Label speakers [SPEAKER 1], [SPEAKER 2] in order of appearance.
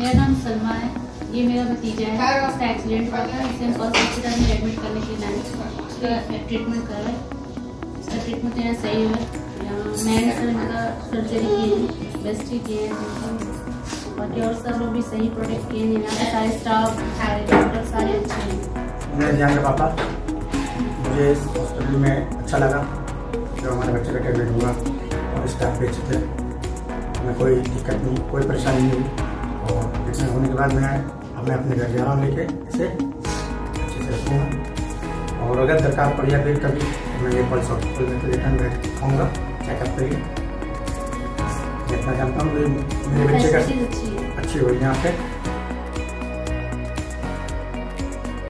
[SPEAKER 1] मेरा नाम सलमा है। ये मेरा भतीजा है। इसका एक्सीडेंट हुआ था। इसे हम फ़र्स्ट हॉस्पिटल में एडमिट करने के लिए इसका ट्रीटमेंट कर रहे हैं। इसका ट्रीटमेंट यहाँ सही है यहाँ मैंने सर इनका सर्जरी की है। बेस्ट ही किए हैं। बाकी और सब लोग भी सही प्रोटेक्ट किए हैं। यहाँ पे सारे स्टाफ सारे डॉक्टर सारे अच्छे हैं।
[SPEAKER 2] मेरे ध्यान के पापा मुझे इस हॉस्पिटल में अच्छा लगा। जो हमारे बच्चे का ट्रीटमेंट हुआ। और स्टाफ भी अच्छे थे। हमें कोई दिक्कत नहीं कोई परेशानी नहीं। हुई और ट्रीटमेंट होने के बाद मैं अब मैं अपने घर जाना रहा हूँ लेके इसे। अच्छे से रखूँगा और अगर दरकार पड़ या फिर कभी मैं ये पल्स हॉस्पिटल में रिटर्न बैठ आऊँगा चेकअप के लिए। जितना जानता हूँ मेरे बच्चे का
[SPEAKER 1] अच्छी हो।
[SPEAKER 2] अच्छी यहाँ पे।